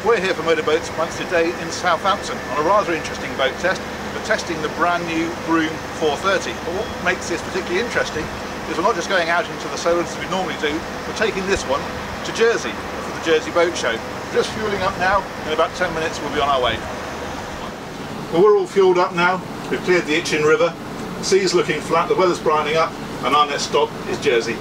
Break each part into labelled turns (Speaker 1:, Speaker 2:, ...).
Speaker 1: We're here for Motorboats once a day in Southampton on a rather interesting boat test. We're testing the brand new Broom 430. But what makes this particularly interesting is we're not just going out into the Solent as we normally do, we're taking this one to Jersey for the Jersey Boat Show. We're just fueling up now, in about 10 minutes we'll be on our way. Well, we're all fueled up now, we've cleared the Itchen River, the sea's looking flat, the weather's brightening up, and our next stop is Jersey.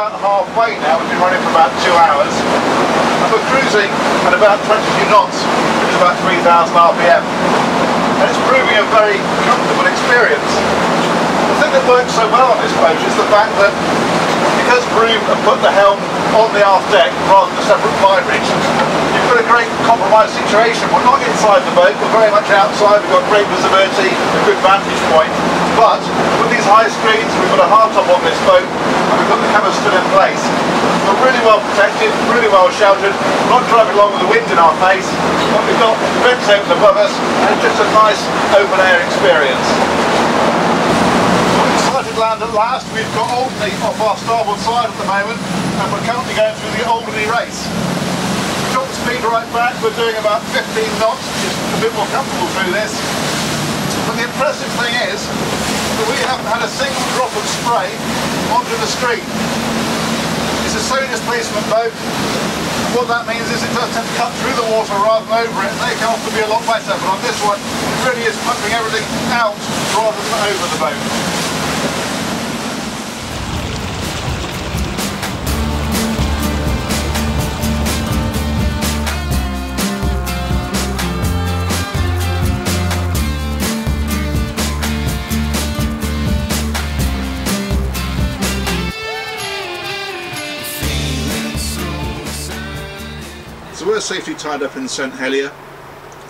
Speaker 1: About halfway now, we've been running for about two hours. And we're cruising at about 22 knots, which is about 3,000 RPM. And it's proving a very comfortable experience. The thing that works so well on this boat is the fact that because Broom have put the helm on the aft deck rather than a separate flybridge, you've got a great compromise situation. We're not inside the boat, we're very much outside, we've got great visibility, a good vantage point. But with these high screens, we've got a hardtop on this boat, and we've got the covers still in place. We're really well protected, really well sheltered, not driving along with the wind in our face, but we've got the vents open above us, and just a nice open air experience. We've started land at last. We've got Alderney off our starboard side at the moment, and we're currently going through the Alderney race. We dropped the speed right back. We're doing about 15 knots, which is a bit more comfortable through this. But the impressive thing is that we haven't had a single drop of spray onto the stream. A solar displacement boat. And what that means is it does tend to cut through the water rather than over it. They can often be a lot better, but on this one, it really is pumping everything out rather than over the boat. We're safely tied up in St Helier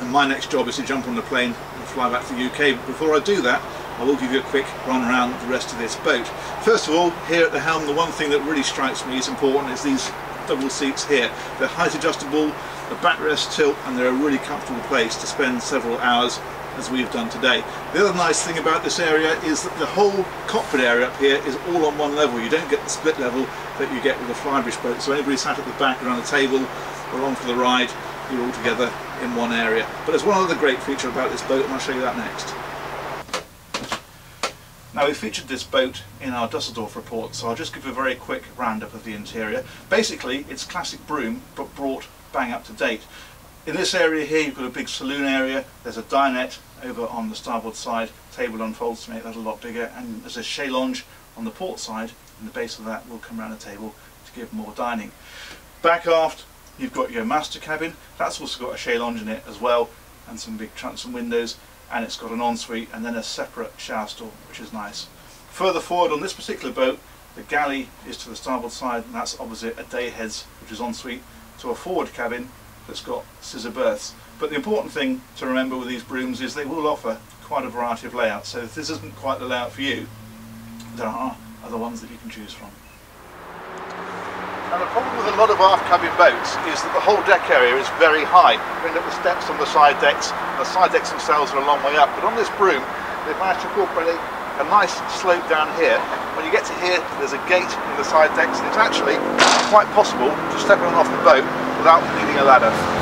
Speaker 1: and my next job is to jump on the plane and fly back to the UK. But before I do that, I will give you a quick run around the rest of this boat. First of all, here at the helm, the one thing that really strikes me is important is these double seats here. They're height adjustable, the backrest tilt, and they're a really comfortable place to spend several hours as we've done today. The other nice thing about this area is that the whole cockpit area up here is all on one level. You don't get the split level that you get with a flybridge boat. So anybody sat at the back around the table or along for the ride, you're all together in one area. But there's one other great feature about this boat and I'll show you that next. Now we featured this boat in our Dusseldorf report so I'll just give a very quick roundup of the interior. Basically it's classic Broom but brought bang up to date. In this area here you've got a big saloon area, there's a dinette over on the starboard side, table unfolds to make that a lot bigger and there's a chaise lounge on the port side and the base of that will come around a table to give more dining. Back aft you've got your master cabin, that's also got a chaise lounge in it as well and some big transom windows and it's got an ensuite and then a separate shower stall which is nice. Further forward on this particular boat the galley is to the starboard side and that's opposite a day heads which is ensuite to a forward cabin that's got scissor berths. But the important thing to remember with these brooms is they will offer quite a variety of layouts so if this isn't quite the layout for you there are other ones that you can choose from. And the problem with a lot of aft cabin boats is that the whole deck area is very high. End up with steps on the side decks. The side decks themselves are a long way up, but on this broom they've managed to incorporate a nice slope down here. When you get to here, there's a gate in the side decks, and it's actually quite possible to step on off the boat without needing a ladder.